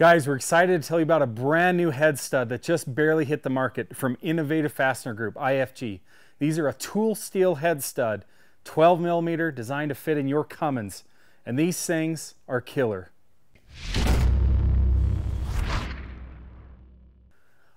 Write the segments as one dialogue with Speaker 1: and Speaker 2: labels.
Speaker 1: Guys, we're excited to tell you about a brand new head stud that just barely hit the market from Innovative Fastener Group, IFG. These are a tool steel head stud, 12 millimeter, designed to fit in your Cummins. And these things are killer.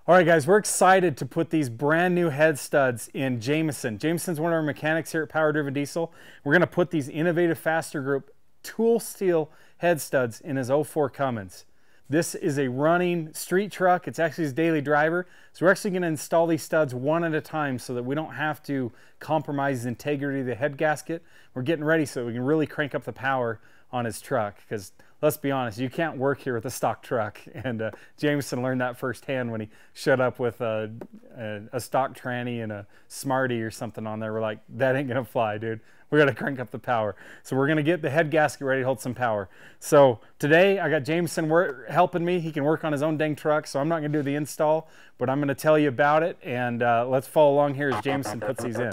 Speaker 1: All right, guys, we're excited to put these brand new head studs in Jameson. Jameson's one of our mechanics here at Power Driven Diesel. We're gonna put these Innovative Fastener Group tool steel head studs in his 04 Cummins. This is a running street truck. It's actually his daily driver. So we're actually going to install these studs one at a time so that we don't have to compromise the integrity of the head gasket. We're getting ready so we can really crank up the power on his truck because let's be honest, you can't work here with a stock truck. And uh, Jameson learned that firsthand when he showed up with a, a, a stock tranny and a Smarty or something on there. We're like, that ain't gonna fly, dude. We gotta crank up the power. So we're gonna get the head gasket ready to hold some power. So today I got Jameson helping me. He can work on his own dang truck, so I'm not gonna do the install, but I'm gonna tell you about it. And uh, let's follow along here as Jameson puts these in.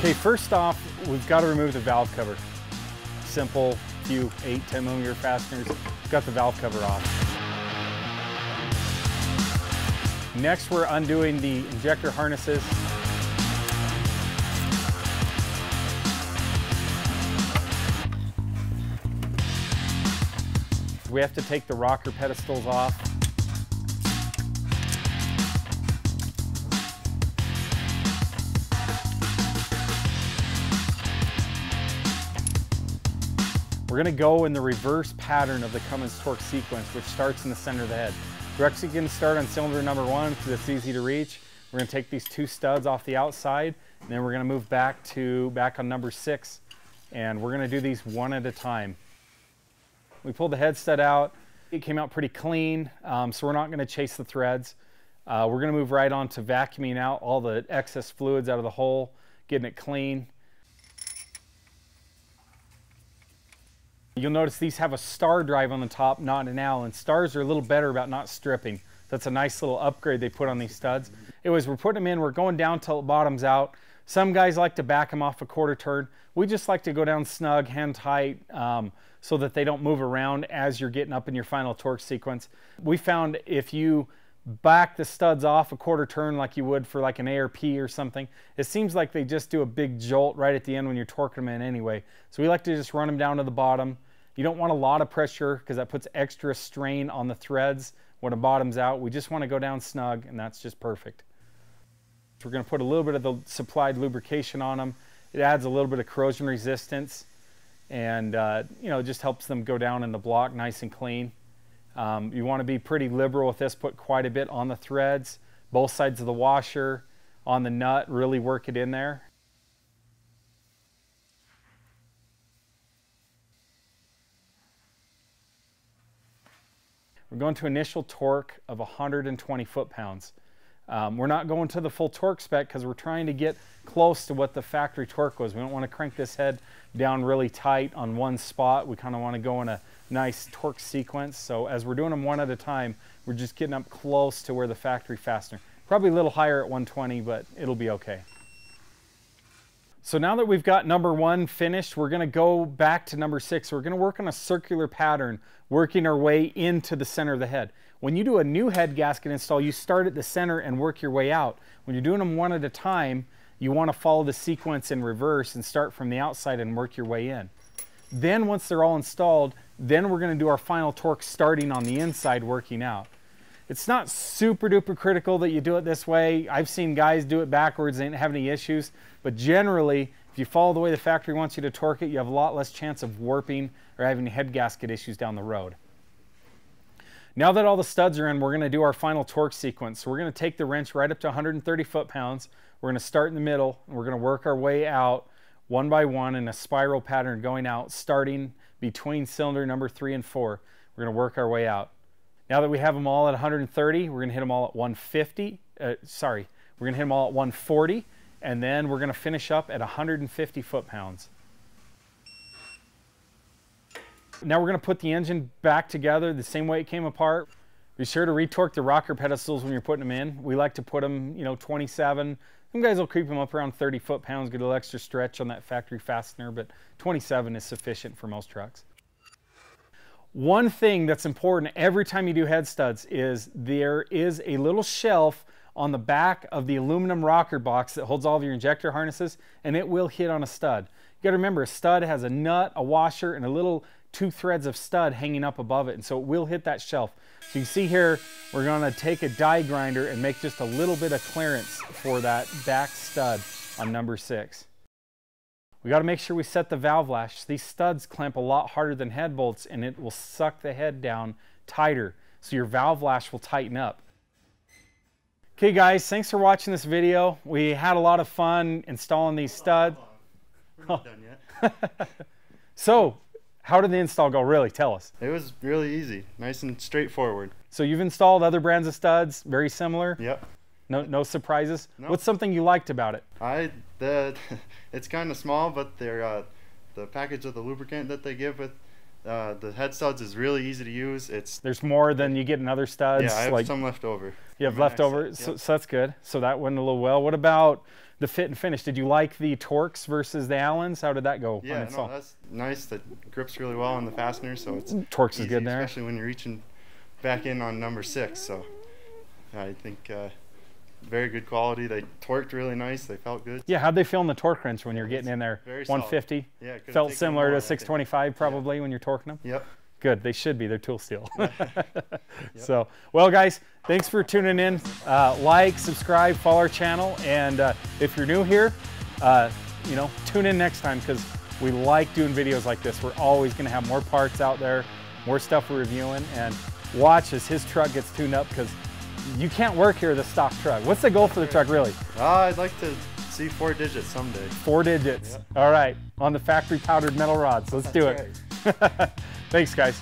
Speaker 1: Okay, first off, we've got to remove the valve cover. Simple, few 8, 10 millimeter fasteners. Got the valve cover off. Next, we're undoing the injector harnesses. We have to take the rocker pedestals off. We're gonna go in the reverse pattern of the Cummins torque sequence, which starts in the center of the head. We're actually gonna start on cylinder number one because it's easy to reach. We're gonna take these two studs off the outside, and then we're gonna move back to back on number six, and we're gonna do these one at a time. We pulled the head stud out. It came out pretty clean, um, so we're not gonna chase the threads. Uh, we're gonna move right on to vacuuming out all the excess fluids out of the hole, getting it clean. You'll notice these have a star drive on the top, not an Allen. Stars are a little better about not stripping. That's a nice little upgrade they put on these studs. Anyways, we're putting them in, we're going down till it bottoms out. Some guys like to back them off a quarter turn. We just like to go down snug, hand tight, um, so that they don't move around as you're getting up in your final torque sequence. We found if you back the studs off a quarter turn like you would for like an ARP or something, it seems like they just do a big jolt right at the end when you're torquing them in anyway. So we like to just run them down to the bottom. You don't want a lot of pressure because that puts extra strain on the threads when it bottoms out. We just want to go down snug and that's just perfect. So we're going to put a little bit of the supplied lubrication on them. It adds a little bit of corrosion resistance and uh, you know just helps them go down in the block nice and clean. Um, you want to be pretty liberal with this, put quite a bit on the threads, both sides of the washer, on the nut, really work it in there. We're going to initial torque of 120 foot-pounds. Um, we're not going to the full torque spec because we're trying to get close to what the factory torque was. We don't want to crank this head down really tight on one spot. We kind of want to go in a nice torque sequence. So as we're doing them one at a time, we're just getting up close to where the factory fastener. Probably a little higher at 120, but it'll be okay. So now that we've got number one finished, we're gonna go back to number six. We're gonna work on a circular pattern, working our way into the center of the head. When you do a new head gasket install, you start at the center and work your way out. When you're doing them one at a time, you wanna follow the sequence in reverse and start from the outside and work your way in. Then once they're all installed, then we're gonna do our final torque starting on the inside working out. It's not super duper critical that you do it this way. I've seen guys do it backwards and have any issues, but generally, if you follow the way the factory wants you to torque it, you have a lot less chance of warping or having head gasket issues down the road. Now that all the studs are in, we're gonna do our final torque sequence. So we're gonna take the wrench right up to 130 foot-pounds. We're gonna start in the middle, and we're gonna work our way out one by one in a spiral pattern going out, starting between cylinder number three and four. We're gonna work our way out. Now that we have them all at 130, we're gonna hit them all at 150. Uh, sorry, we're gonna hit them all at 140, and then we're gonna finish up at 150 foot-pounds. Now we're gonna put the engine back together the same way it came apart. Be sure to retorque the rocker pedestals when you're putting them in. We like to put them, you know, 27. Some guys will creep them up around 30 foot-pounds, get a little extra stretch on that factory fastener, but 27 is sufficient for most trucks. One thing that's important every time you do head studs is there is a little shelf on the back of the aluminum rocker box that holds all of your injector harnesses and it will hit on a stud. You gotta remember a stud has a nut, a washer, and a little two threads of stud hanging up above it and so it will hit that shelf. So you see here, we're gonna take a die grinder and make just a little bit of clearance for that back stud on number six. We gotta make sure we set the valve lash. These studs clamp a lot harder than head bolts and it will suck the head down tighter. So your valve lash will tighten up. Okay guys, thanks for watching this video. We had a lot of fun installing these studs.
Speaker 2: We're not done yet.
Speaker 1: So, how did the install go? Really, tell us.
Speaker 2: It was really easy, nice and straightforward.
Speaker 1: So you've installed other brands of studs, very similar.
Speaker 2: Yep.
Speaker 1: No, no surprises.
Speaker 2: No.
Speaker 1: What's something you liked about it?
Speaker 2: I the it's kind of small, but they're uh, the package of the lubricant that they give with uh, the head studs is really easy to use. It's
Speaker 1: There's more than you get in other studs.
Speaker 2: yeah, I have
Speaker 1: like
Speaker 2: some left over.
Speaker 1: you have
Speaker 2: next
Speaker 1: leftover,
Speaker 2: set,
Speaker 1: so, so that's good. So that went a little well. What about the fit and finish? Did you like the Torx versus the Allens? How did that go?
Speaker 2: Yeah, no, that's nice. That grips really well on the fastener, so it's
Speaker 1: Torx is
Speaker 2: easy,
Speaker 1: good there.
Speaker 2: especially when you're reaching back in on number six. So I think uh, very good quality. They torqued really nice. They felt good.
Speaker 1: Yeah, how'd they feel in the torque wrench when you're getting in there?
Speaker 2: very solid.
Speaker 1: 150.
Speaker 2: Yeah,
Speaker 1: Felt similar to 625 probably when you're torquing them.
Speaker 2: Yep.
Speaker 1: Good. They should be. They're tool steel. So, well, guys, thanks for tuning in. Uh, like, subscribe, follow our channel, and uh, if you're new here, uh, you know, tune in next time because we like doing videos like this. We're always going to have more parts out there, more stuff we're reviewing, and watch as his truck gets tuned up because you can't work here with a stock truck. What's the goal for the truck, really?
Speaker 2: Uh, I'd like to see four digits someday.
Speaker 1: Four digits. All right, on the factory powdered metal rods. Let's do
Speaker 2: That's
Speaker 1: it. Thanks, guys.